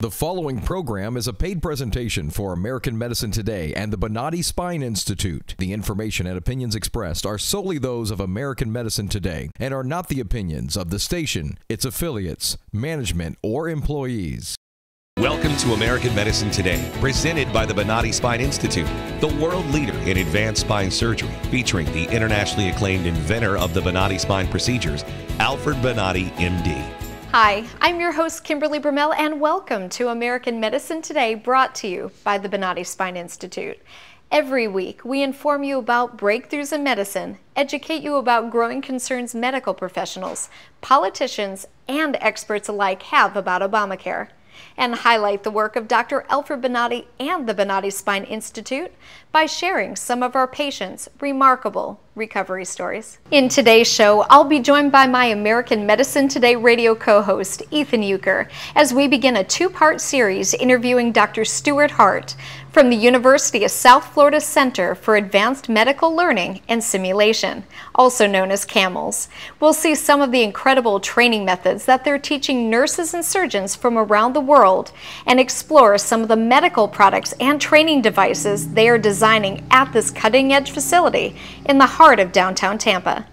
The following program is a paid presentation for American Medicine Today and the Bonati Spine Institute. The information and opinions expressed are solely those of American Medicine Today and are not the opinions of the station, its affiliates, management, or employees. Welcome to American Medicine Today, presented by the Bonati Spine Institute, the world leader in advanced spine surgery, featuring the internationally acclaimed inventor of the Bonati spine procedures, Alfred Bonati, MD. Hi, I'm your host Kimberly Brumell and welcome to American Medicine Today brought to you by the Bonati Spine Institute. Every week, we inform you about breakthroughs in medicine, educate you about growing concerns medical professionals, politicians, and experts alike have about Obamacare and highlight the work of Dr. Alfred Bonati and the Bonati Spine Institute by sharing some of our patients' remarkable recovery stories. In today's show, I'll be joined by my American Medicine Today radio co-host, Ethan Euchre, as we begin a two-part series interviewing Dr. Stuart Hart from the University of South Florida Center for Advanced Medical Learning and Simulation, also known as CAMLS. We'll see some of the incredible training methods that they're teaching nurses and surgeons from around the world and explore some of the medical products and training devices they are designing at this cutting-edge facility in the heart of downtown Tampa.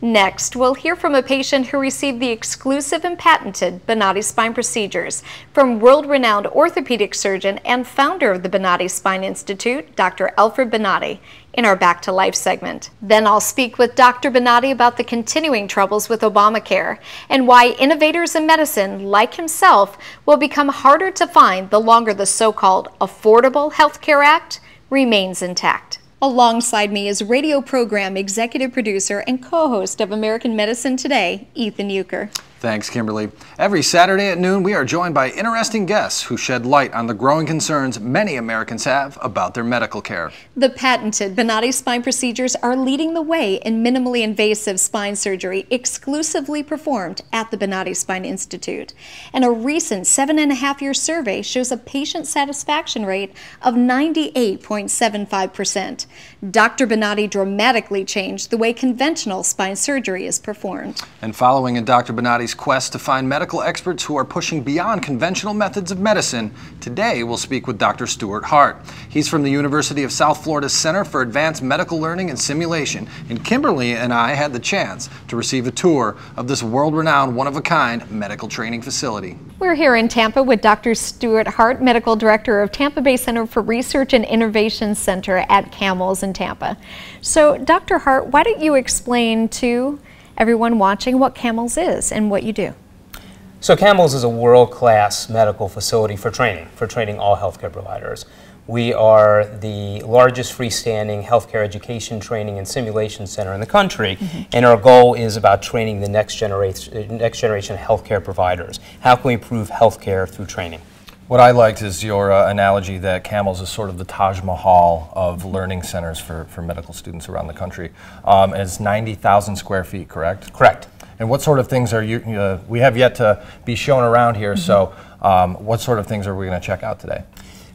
Next, we'll hear from a patient who received the exclusive and patented Bonati spine procedures from world-renowned orthopedic surgeon and founder of the Bonati Spine Institute, Dr. Alfred Bonati, in our Back to Life segment. Then I'll speak with Dr. Bonati about the continuing troubles with Obamacare and why innovators in medicine, like himself, will become harder to find the longer the so-called Affordable Health Care Act remains intact. Alongside me is radio program executive producer and co-host of American Medicine Today, Ethan Euchre. Thanks, Kimberly. Every Saturday at noon, we are joined by interesting guests who shed light on the growing concerns many Americans have about their medical care. The patented Bonati spine procedures are leading the way in minimally invasive spine surgery exclusively performed at the Bonati Spine Institute. And a recent seven and a half year survey shows a patient satisfaction rate of 98.75%. Dr. Bonati dramatically changed the way conventional spine surgery is performed. And following in Dr. Bonati's quest to find medical experts who are pushing beyond conventional methods of medicine, today we'll speak with Dr. Stuart Hart. He's from the University of South Florida's Center for Advanced Medical Learning and Simulation, and Kimberly and I had the chance to receive a tour of this world-renowned, one-of-a-kind medical training facility. We're here in Tampa with Dr. Stuart Hart, Medical Director of Tampa Bay Center for Research and Innovation Center at CAMLS in Tampa. So, Dr. Hart, why don't you explain to everyone watching what CAMLS is and what you do. So CAMLS is a world-class medical facility for training, for training all healthcare providers. We are the largest freestanding healthcare education training and simulation center in the country, mm -hmm. and our goal is about training the next generation, next generation healthcare providers. How can we improve healthcare through training? What I liked is your uh, analogy that CAMLS is sort of the Taj Mahal of learning centers for, for medical students around the country. Um, it's 90,000 square feet, correct? Correct. And what sort of things are you, uh, we have yet to be shown around here, mm -hmm. so um, what sort of things are we going to check out today?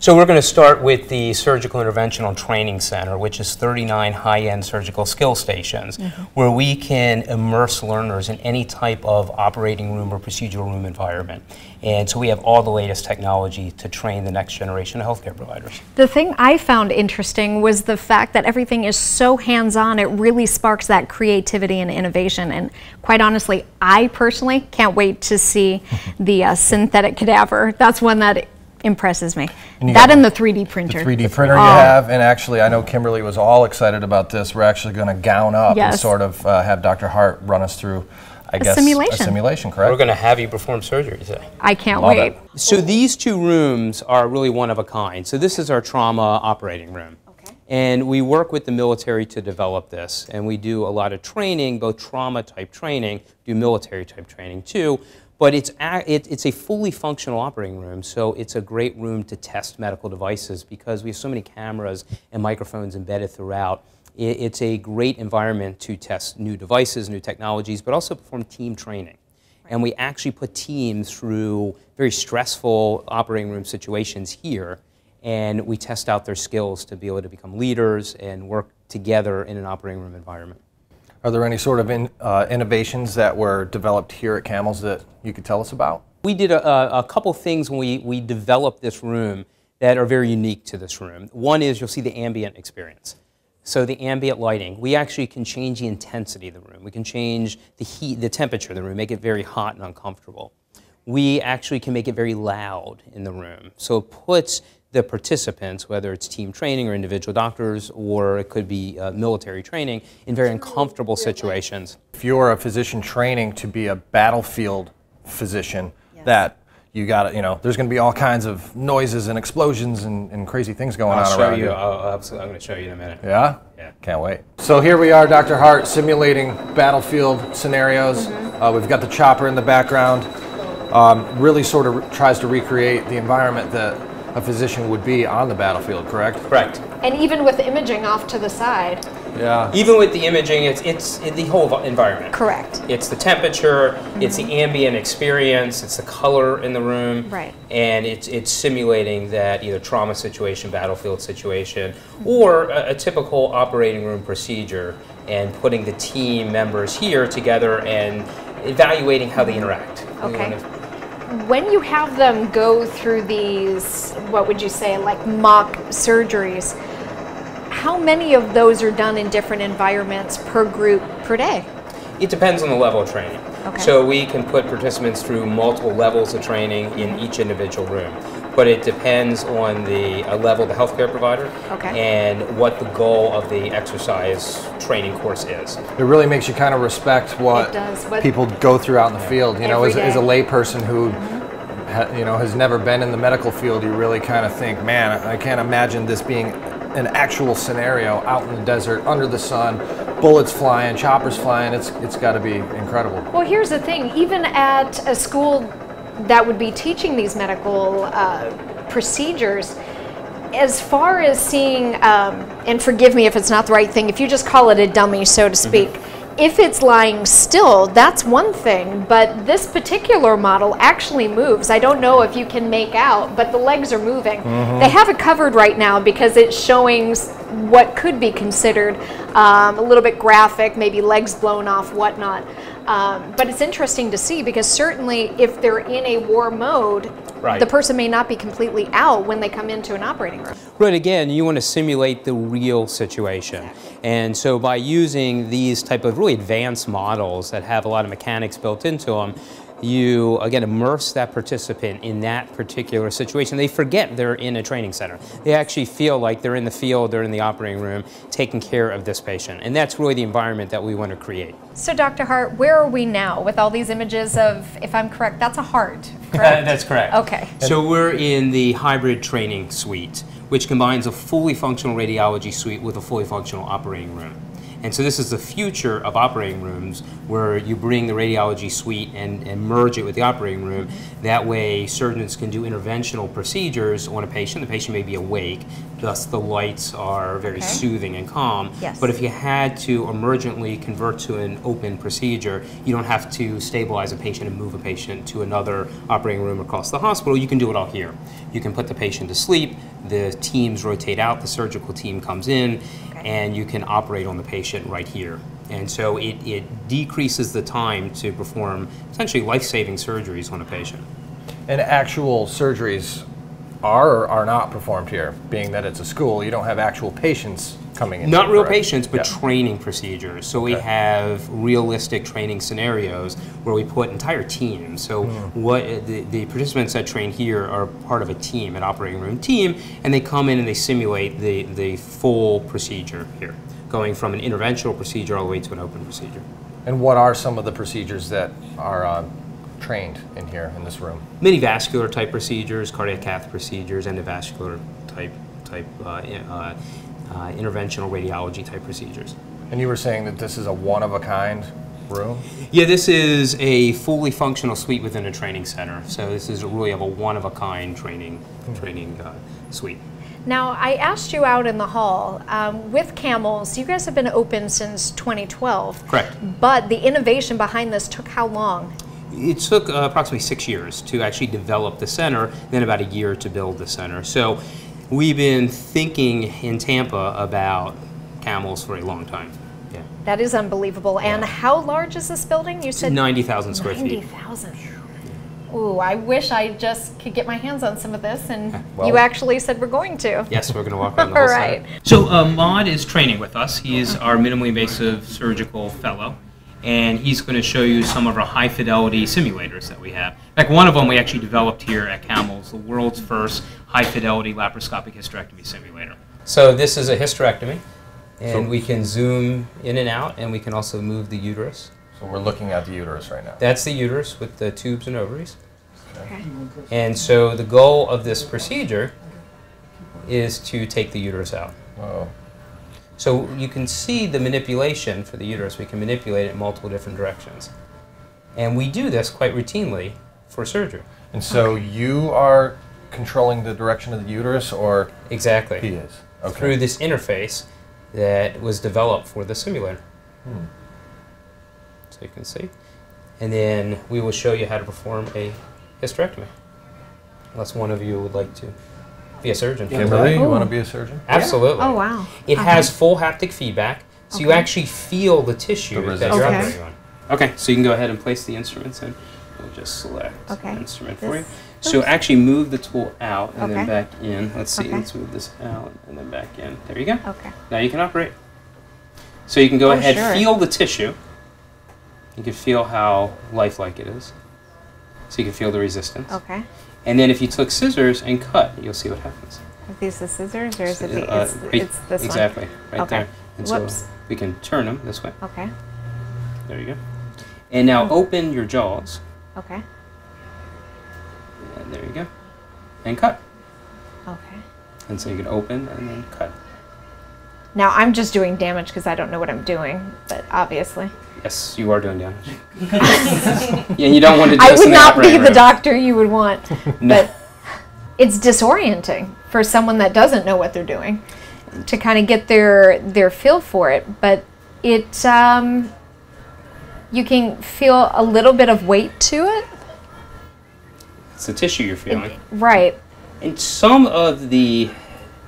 So we're going to start with the Surgical Interventional Training Center, which is 39 high-end surgical skill stations, mm -hmm. where we can immerse learners in any type of operating room or procedural room environment. And so we have all the latest technology to train the next generation of healthcare providers. The thing I found interesting was the fact that everything is so hands-on, it really sparks that creativity and innovation. And quite honestly, I personally can't wait to see the uh, synthetic cadaver. That's one that impresses me. And that and the 3D printer. The 3D printer oh. you have, and actually I know Kimberly was all excited about this. We're actually going to gown up yes. and sort of uh, have Dr. Hart run us through I a guess simulation. a simulation, correct? We're going to have you perform surgery today. I can't Love wait. It. So these two rooms are really one of a kind. So this is our trauma operating room. And we work with the military to develop this. And we do a lot of training, both trauma type training, do military type training too. But it's a, it, it's a fully functional operating room, so it's a great room to test medical devices because we have so many cameras and microphones embedded throughout. It, it's a great environment to test new devices, new technologies, but also perform team training. And we actually put teams through very stressful operating room situations here, and we test out their skills to be able to become leaders and work together in an operating room environment. Are there any sort of in, uh, innovations that were developed here at CAMLS that you could tell us about? We did a, a couple things when we, we developed this room that are very unique to this room. One is you'll see the ambient experience. So the ambient lighting, we actually can change the intensity of the room. We can change the heat, the temperature of the room, make it very hot and uncomfortable. We actually can make it very loud in the room. So it puts the participants, whether it's team training or individual doctors, or it could be uh, military training, in very uncomfortable situations. If you're a physician training to be a battlefield physician, that you got to, you know, there's going to be all kinds of noises and explosions and, and crazy things going I'll on show around you. you. I'll, absolutely, I'm going to show you in a minute. Yeah? Yeah. Can't wait. So here we are, Dr. Hart, simulating battlefield scenarios. Uh, we've got the chopper in the background. Um, really sort of re- tries to recreate the environment that a physician would be on the battlefield, correct? Correct. And even with imaging off to the side. Yeah. Even with the imaging, it's it's the whole environment. Correct. It's the temperature, mm-hmm. it's the ambient experience, it's the color in the room, Right. And it's it's simulating that either trauma situation, battlefield situation, or a, a typical operating room procedure, and putting the team members here together and evaluating how they interact. Okay. When you have them go through these, what would you say, like mock surgeries, how many of those are done in different environments per group per day? It depends on the level of training. Okay. So we can put participants through multiple levels of training in each individual room. But it depends on the uh, level of the healthcare provider Okay. and what the goal of the exercise training course is. It really makes you kind of respect what, does, what- people go through out in the field. You know, as, as a day. layperson who, ha, you know, has never been in the medical field, you really kind of think, man, I can't imagine this being an actual scenario out in the desert, under the sun, bullets flying, choppers flying. It's it's got to be incredible. Well, here's the thing even at a school that would be teaching these medical uh, procedures, as far as seeing, um, and forgive me if it's not the right thing, if you just call it a dummy, so to speak. If it's lying still, that's one thing, but this particular model actually moves. I don't know if you can make out, but the legs are moving. They have it covered right now because it's showing what could be considered um, a little bit graphic, maybe legs blown off, whatnot. Um, but it's interesting to see because certainly if they're in a war mode, Right. the person may not be completely out when they come into an operating room. Right, again, you want to simulate the real situation. And so by using these type of really advanced models that have a lot of mechanics built into them, you again immerse that participant in that particular situation. They forget they're in a training center. They actually feel like they're in the field, they're in the operating room, taking care of this patient. And that's really the environment that we want to create. So, Dr. Hart, where are we now with all these images of, if I'm correct, that's a heart, correct? That's correct. Okay. So we're in the hybrid training suite, which combines a fully functional radiology suite with a fully functional operating room. And so this is the future of operating rooms where you bring the radiology suite and, and merge it with the operating room. That way surgeons can do interventional procedures on a patient. The patient may be awake, thus the lights are very Okay. soothing and calm. Yes. But if you had to emergently convert to an open procedure, you don't have to stabilize a patient and move a patient to another operating room across the hospital. You can do it all here. You can put the patient to sleep, the teams rotate out, the surgical team comes in, and you can operate on the patient right here. And so it, it decreases the time to perform essentially life saving surgeries on a patient. And actual surgeries are or are not performed here, being that it's a school. You don't have actual patients coming in. Not real correct? patients, but Yeah. training procedures. So we Okay. have realistic training scenarios where we put entire teams. So Hmm. what the, the participants that train here are part of a team, an operating room team, and they come in and they simulate the, the full procedure here, going from an interventional procedure all the way to an open procedure. And what are some of the procedures that are uh, trained in here in this room? Many vascular type procedures, cardiac cath procedures, endovascular type type uh, uh, uh, interventional radiology type procedures. And you were saying that this is a one of a kind room? Yeah, this is a fully functional suite within a training center. So this is really of a one-of-a-kind training training uh, suite. Now, I asked you out in the hall um, with CAMLS. You guys have been open since 2012. Correct. But the innovation behind this took how long? It took uh, approximately six years to actually develop the center, then about a year to build the center. So we've been thinking in Tampa about CAMLS for a long time. Yeah. That is unbelievable. And how large is this building? You said 90,000 square feet. 90,000. Ooh, I wish I just could get my hands on some of this, and Well- you actually said we're going to. Yes, we're going to walk around the All whole right. side. So uh, Maud is training with us. He is our minimally invasive surgical fellow, and he's going to show you some of our high fidelity simulators that we have. In fact, one of them we actually developed here at CAMLS, the world's first high fidelity laparoscopic hysterectomy simulator. So this is a hysterectomy, and we can zoom in and out, and we can also move the uterus. So we're looking at the uterus right now. That's the uterus with the tubes and ovaries. Okay. And so the goal of this procedure is to take the uterus out. Whoa. So you can see the manipulation for the uterus. We can manipulate it in multiple different directions. And we do this quite routinely for surgery. And so you are controlling the direction of the uterus, or Exactly. he is? Okay. Through this interface that was developed for the simulator. Hmm. So you can see. And then we will show you how to perform a hysterectomy. Unless one of you would like to be a surgeon. Kimberly, you want to be a surgeon? Absolutely. Oh, wow. It Okay. has full haptic feedback, so you actually feel the tissue The that you're Okay. operating on. Okay, so you can go ahead and place the instruments in. We'll just select Okay. an instrument for you. This- So actually move the tool out and Okay. then back in. Let's see, Okay. let's move this out and then back in. There you go. Okay. Now you can operate. So you can go Oh, ahead, sure. feel the tissue. You can feel how lifelike it is. So you can feel the resistance. Okay. And then if you took scissors and cut, you'll see what happens. Are these the scissors, or is it the, Uh, it's, right- it's this exactly, right Okay. there. And Whoops. so we can turn them this way. Okay. There you go. And now open your jaws. Okay. And there you go. And cut. Okay. And so you can open and then cut. Now I'm just doing damage because I don't know what I'm doing, but obviously. Yes, you are doing damage. yeah, you don't want to do I would not be operating the doctor you would want, No. but it's disorienting for someone that doesn't know what they're doing to kind of get their their feel for it. But it um, you can feel a little bit of weight to it, It's the tissue you're feeling. right? And some of the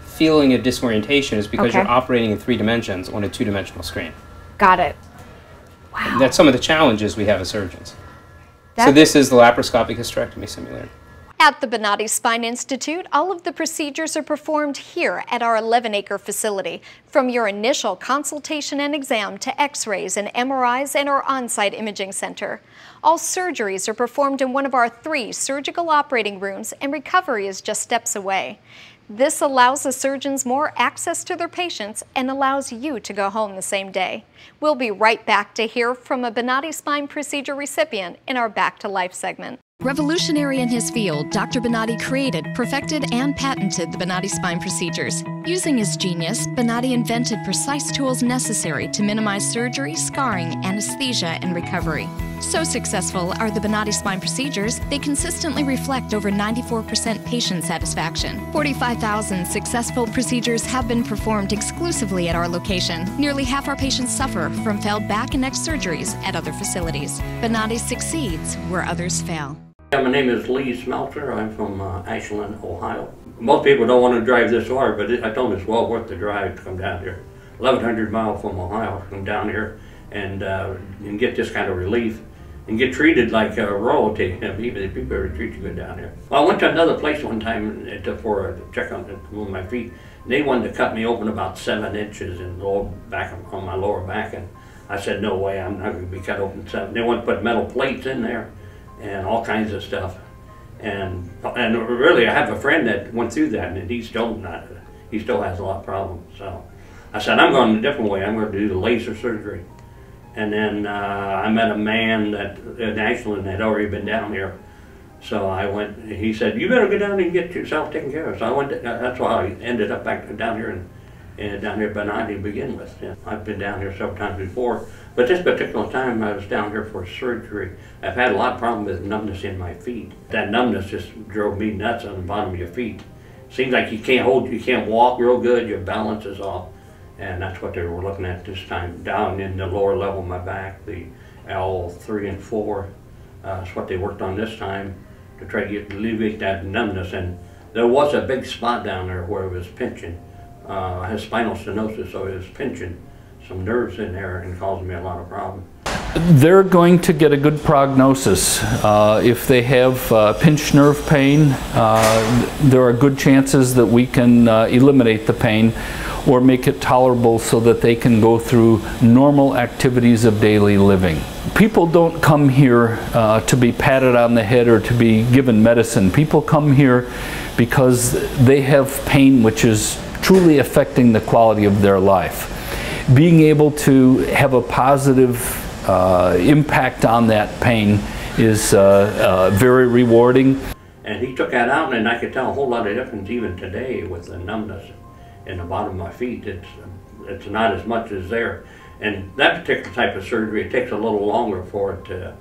feeling of disorientation is because Okay. you're operating in three dimensions on a two dimensional screen. Got it. And That's some of the challenges we have as surgeons. so this is the laparoscopic hysterectomy simulator. At the Bonati Spine Institute, all of the procedures are performed here at our 11 acre facility. From your initial consultation and exam to x rays and MRIs and our on site imaging center. All surgeries are performed in one of our three surgical operating rooms, and recovery is just steps away. This allows the surgeons more access to their patients and allows you to go home the same day. We'll be right back to hear from a Bonati spine procedure recipient in our Back to Life segment. Revolutionary in his field, Dr. Bonati created, perfected, and patented the Bonati spine procedures. Using his genius, Bonati invented precise tools necessary to minimize surgery, scarring, anesthesia, and recovery. So successful are the Bonati spine procedures, they consistently reflect over 94% patient satisfaction. 45,000 successful procedures have been performed exclusively at our location. Nearly half our patients suffer from failed back and neck surgeries at other facilities. Bonati succeeds where others fail. My name is Lee Smeltzer. I'm from uh, Ashland, Ohio. Most people don't want to drive this far, but it, I told them it's well worth the drive to come down here. 1,100 miles from Ohio to come down here and, uh, and get this kind of relief and get treated like uh, royalty. You know, people, people are treat you good down here. Well, I went to another place one time at the- for a check on, on my feet. They wanted to cut me open about seven inches in the lower back on my lower back, and I said, no way, I'm not going to be cut open seven. They want to put metal plates in there and all kinds of stuff. And and really, I have a friend that went through that, and he's still not. He still has a lot of problems. So I said, I'm going a different way. I'm going to do the laser surgery. And then uh, I met a man that in Ashland had already been down here. So I went. He said, "You better go down and get yourself taken care of." So I went. To, that's why I ended up back down here and and down here at Benigni to begin with. I've been down here several times before, but this particular time I was down here for surgery. I've had a lot of problems with numbness in my feet. That numbness just drove me nuts on the bottom of your feet. Seems like you can't hold, you can't walk real good. Your balance is off, and that's what they were looking at this time. Down in the lower level of my back, the L three and four. Uh, that's what they worked on this time to try to get alleviate that numbness. And there was a big spot down there where it was pinching. Uh, I had spinal stenosis, so it was pinching some nerves in there and causing me a lot of problems. they're going to get a good prognosis. Uh, if they have uh, pinched nerve pain, uh, there are good chances that we can uh, eliminate the pain or make it tolerable so that they can go through normal activities of daily living. People don't come here uh, to be patted on the head or to be given medicine. People come here because they have pain which is truly affecting the quality of their life. Being able to have a positive uh, impact on that pain is uh, uh, very rewarding. And he took that out, and I could tell a whole lot of difference even today with the numbness in the bottom of my feet. It's it's not as much as there. And that particular type of surgery, it takes a little longer for it to,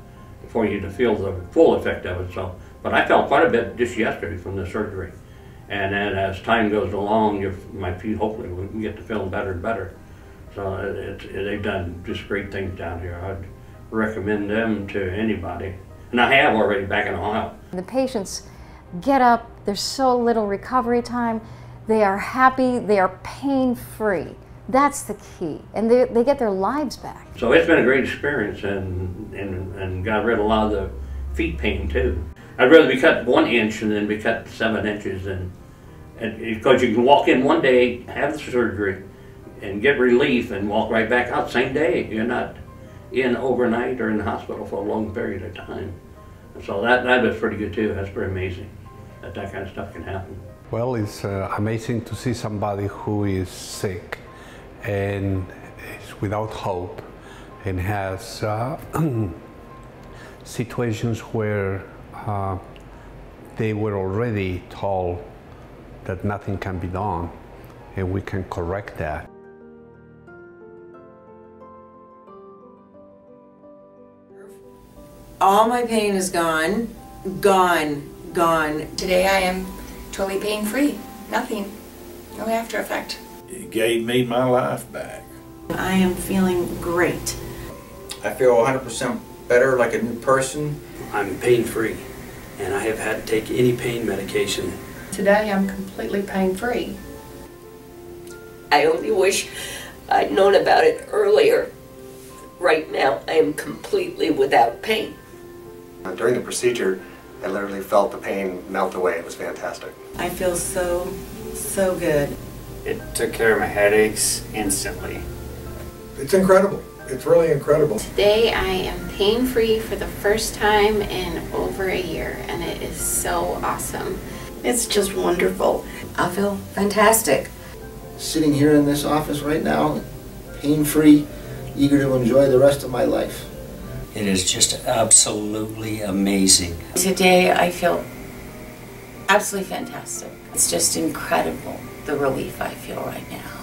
for you to feel the full effect of it. So, but I felt quite a bit just yesterday from the surgery. And then as time goes along, my feet hopefully will get to feeling better and better. So it, it, they've done just great things down here. I'd recommend them to anybody. And I have already back in Ohio. The patients get up, there's so little recovery time. They are happy, they are pain free. That's the key. And they, they get their lives back. So it's been a great experience and, and, and got rid of a lot of the feet pain too. I'd rather be cut one inch than be cut seven inches and, because you can walk in one day, have the surgery, and get relief and walk right back out same day. You're not in overnight or in the hospital for a long period of time. So that, that was pretty good too. That's pretty amazing that that kind of stuff can happen. Well, it's uh, amazing to see somebody who is sick and is without hope and has uh, situations where uh, they were already told that nothing can be done and we can correct that. All my pain is gone, gone, gone. Today I am totally pain free. Nothing. No after effect. It gave me my life back. I am feeling great. I feel 100% better, like a new person. I'm pain free, and I have had to take any pain medication. Today I'm completely pain free. I only wish I'd known about it earlier. Right now, I am completely without pain. Uh, during the procedure, I literally felt the pain melt away. It was fantastic. I feel so, so good. It took care of my headaches instantly. It's incredible. It's really incredible. Today I am pain free for the first time in over a year, and it is so awesome. It's just wonderful. I feel fantastic. Sitting here in this office right now, pain free, eager to enjoy the rest of my life. It is just absolutely amazing. Today I feel absolutely fantastic. It's just incredible the relief I feel right now.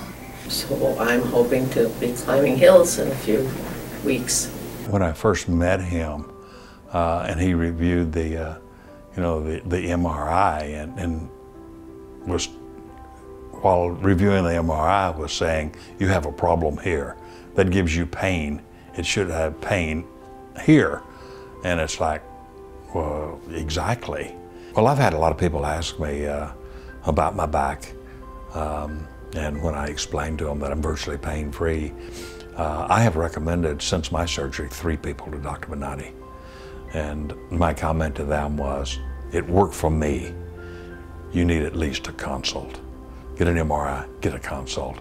So I'm hoping to be climbing hills in a few weeks. When I first met him, uh, and he reviewed the, uh, you know, the, the MRI, and, and was while reviewing the MRI was saying, you have a problem here that gives you pain. It should have pain here. And it's like, well, exactly. Well, I've had a lot of people ask me uh, about my back. Um, and when I explained to them that I'm virtually pain free, uh, I have recommended since my surgery three people to Dr. Bonati. And my comment to them was, it worked for me. You need at least a consult. Get an MRI, get a consult.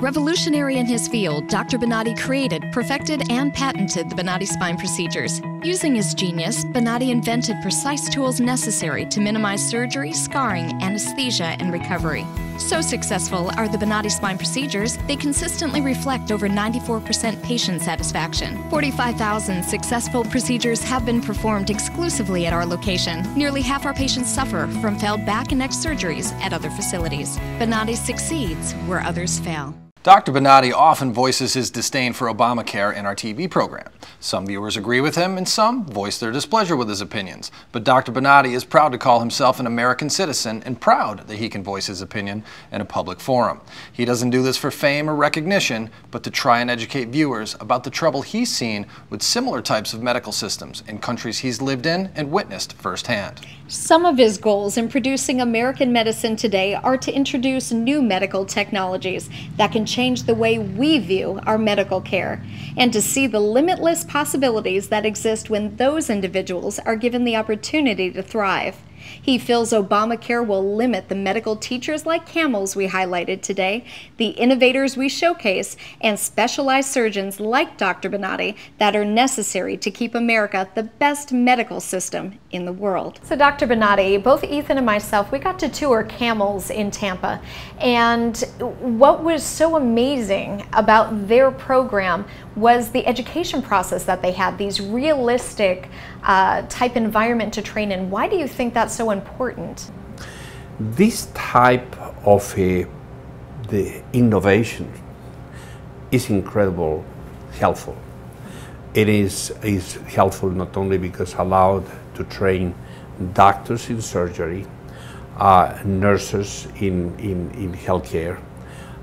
Revolutionary in his field, Dr. Bonati created, perfected, and patented the Bonati spine procedures. Using his genius, Bonati invented precise tools necessary to minimize surgery, scarring, anesthesia, and recovery. So successful are the Bonati spine procedures, they consistently reflect over 94% patient satisfaction. 45,000 successful procedures have been performed exclusively at our location. Nearly half our patients suffer from failed back and neck surgeries at other facilities. Bonati succeeds where others fail. Dr. Bonati often voices his disdain for Obamacare in our TV program. Some viewers agree with him, and some voice their displeasure with his opinions. But Dr. Bonati is proud to call himself an American citizen and proud that he can voice his opinion in a public forum. He doesn't do this for fame or recognition, but to try and educate viewers about the trouble he's seen with similar types of medical systems in countries he's lived in and witnessed firsthand. Some of his goals in producing American medicine today are to introduce new medical technologies that can change the way we view our medical care and to see the limitless possibilities that exist when those individuals are given the opportunity to thrive. He feels Obamacare will limit the medical teachers like CAMLS we highlighted today, the innovators we showcase, and specialized surgeons like Dr. Bonati that are necessary to keep America the best medical system in the world. So, Dr. Bonati, both Ethan and myself, we got to tour CAMLS in Tampa. And what was so amazing about their program was the education process that they had, these realistic uh, type environment to train in. Why do you think that's so important? This type of a, the innovation is incredible helpful. It is, is helpful not only because allowed to train doctors in surgery, uh, nurses in, in, in healthcare,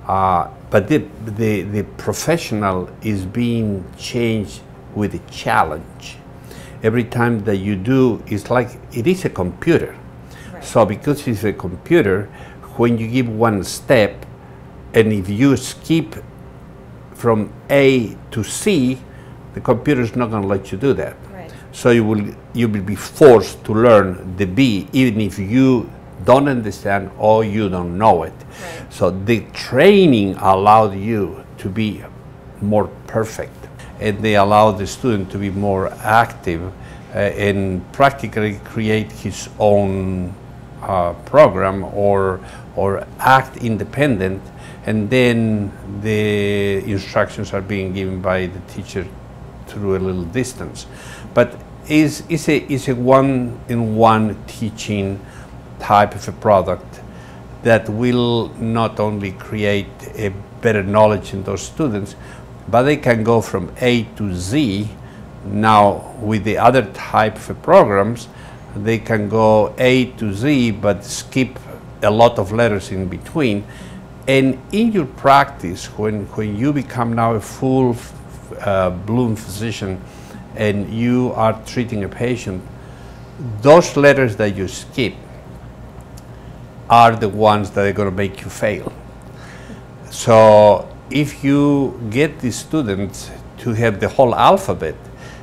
uh, but the, the, the professional is being changed with a challenge. Every time that you do, it's like it is a computer. Right. So because it's a computer, when you give one step, and if you skip from A to C, the computer is not going to let you do that. Right. So you will you will be forced to learn the B, even if you don't understand or you don't know it. So the training allowed you to be more perfect and they allow the student to be more active uh, and practically create his own uh, program or, or act independent and then the instructions are being given by the teacher through a little distance. But is is a a one in one teaching type of a product that will not only create a better knowledge in those students, but they can go from A to Z. Now, with the other type of programs, they can go A to Z, but skip a lot of letters in between. And in your practice, when, when you become now a full uh, bloom physician and you are treating a patient, those letters that you skip are the ones that are going to make you fail. So if you get the students to have the whole alphabet,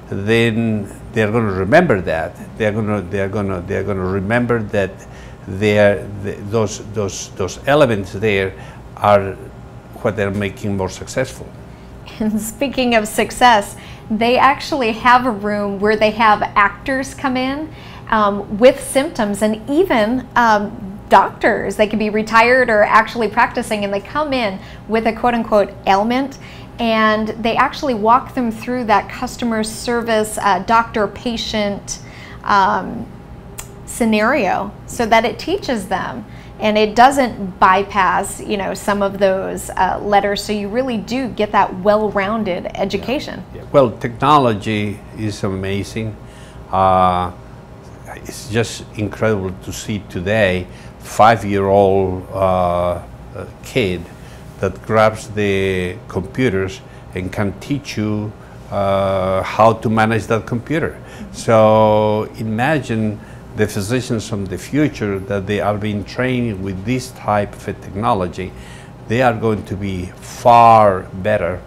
then they're going to remember that. They're going to they're going to they're going to remember that they're, the, those those those elements there are what they're making more successful. And speaking of success, they actually have a room where they have actors come in um, with symptoms and even um, doctors. They could be retired or actually practicing, and they come in with a quote unquote ailment and they actually walk them through that customer service uh, doctor patient um, scenario so that it teaches them and it doesn't bypass you know some of those uh, letters so you really do get that well-rounded education yeah. Yeah. well technology is amazing uh, it's just incredible to see today five-year-old uh, kid that grabs the computers and can teach you uh, how to manage that computer. So imagine the physicians from the future that they are being trained with this type of technology, they are going to be far better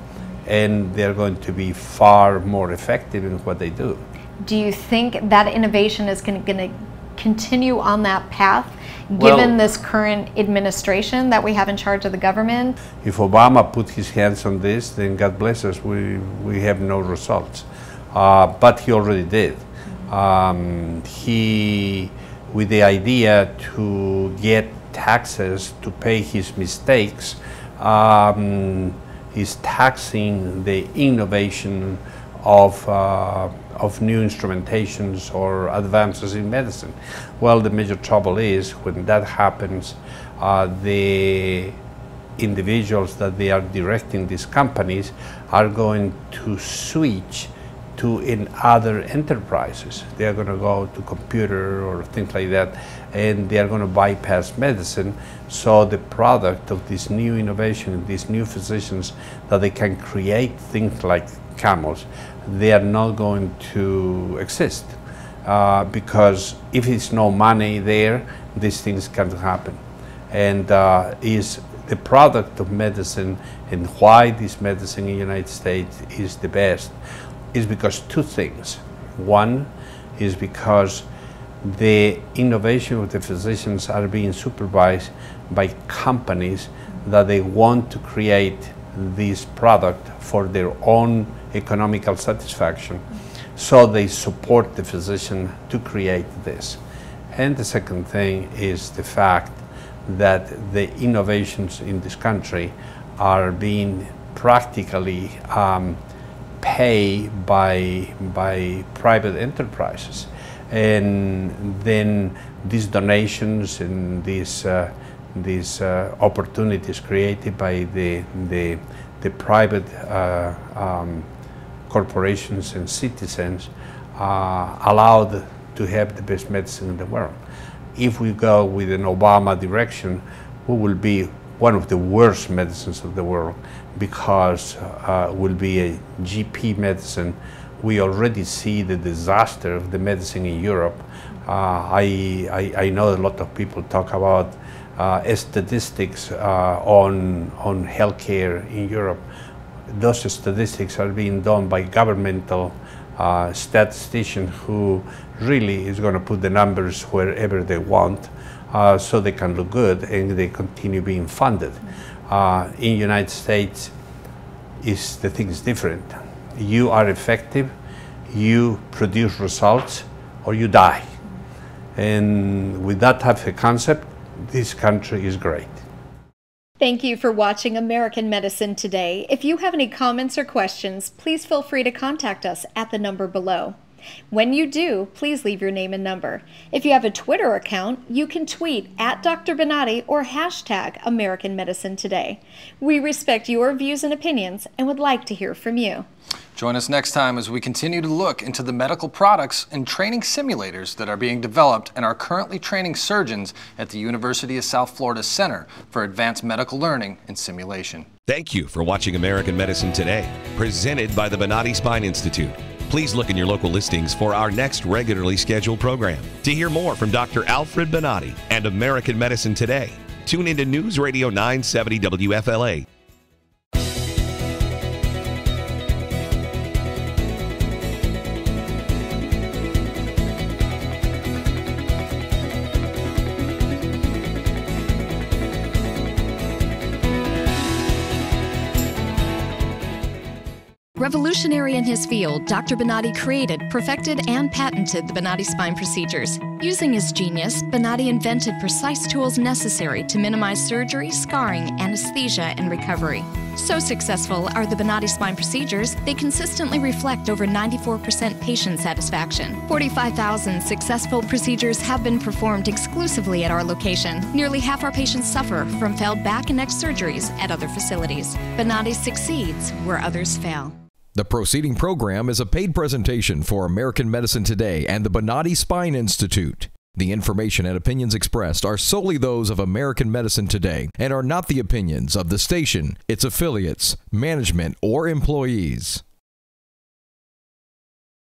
and they're going to be far more effective in what they do. Do you think that innovation is going to continue on that path given well, this current administration that we have in charge of the government? If Obama put his hands on this, then God bless us, we, we have no results. Uh, but he already did. Um, he, with the idea to get taxes to pay his mistakes, um, he's taxing the innovation of uh, of new instrumentations or advances in medicine. Well, the major trouble is when that happens, uh, the individuals that they are directing these companies are going to switch to in other enterprises. They are going to go to computer or things like that, and they are going to bypass medicine. So the product of this new innovation, these new physicians, that they can create things like CAMLS, they are not going to exist. Uh, because if it's no money there, these things can't happen. And uh, is the product of medicine and why this medicine in the United States is the best is because two things. One is because the innovation of the physicians are being supervised by companies that they want to create this product for their own economical satisfaction. So they support the physician to create this. And the second thing is the fact that the innovations in this country are being practically um, paid by, by private enterprises. And then these donations and these, uh, these uh, opportunities created by the, the, the private uh, um, corporations and citizens uh, allowed to have the best medicine in the world. If we go with an Obama direction, we will be one of the worst medicines of the world because uh, will be a GP medicine. We already see the disaster of the medicine in Europe. Uh, I, I, I, know a lot of people talk about statistics uh, on, on healthcare in Europe. Those statistics are being done by governmental uh, statisticians who really is going to put the numbers wherever they want uh, so they can look good and they continue being funded. Uh, in United States, is the thing is different. You are effective, you produce results, or you die. And with that type of concept, this country is great. Thank you for watching American Medicine Today. If you have any comments or questions, please feel free to contact us at the number below. When you do, please leave your name and number. If you have a Twitter account, you can tweet at Dr. Bonati or hashtag American Medicine Today. We respect your views and opinions and would like to hear from you. Join us next time as we continue to look into the medical products and training simulators that are being developed and are currently training surgeons at the University of South Florida Center for Advanced Medical Learning and Simulation. Thank you for watching American Medicine Today, presented by the Bonati Spine Institute. Please look in your local listings for our next regularly scheduled program. To hear more from Dr. Alfred Bonati and American Medicine Today, tune into News Radio 970 WFLA Revolutionary in his field, Dr. Bonati created, perfected, and patented the Bonati spine procedures. Using his genius, Bonati invented precise tools necessary to minimize surgery, scarring, anesthesia, and recovery. So successful are the Bonati spine procedures, they consistently reflect over 94% patient satisfaction. 45,000 successful procedures have been performed exclusively at our location. Nearly half our patients suffer from failed back and neck surgeries at other facilities. Bonati succeeds where others fail. The proceeding program is a paid presentation for American Medicine Today and the Bonati Spine Institute. The information and opinions expressed are solely those of American Medicine Today and are not the opinions of the station, its affiliates, management, or employees.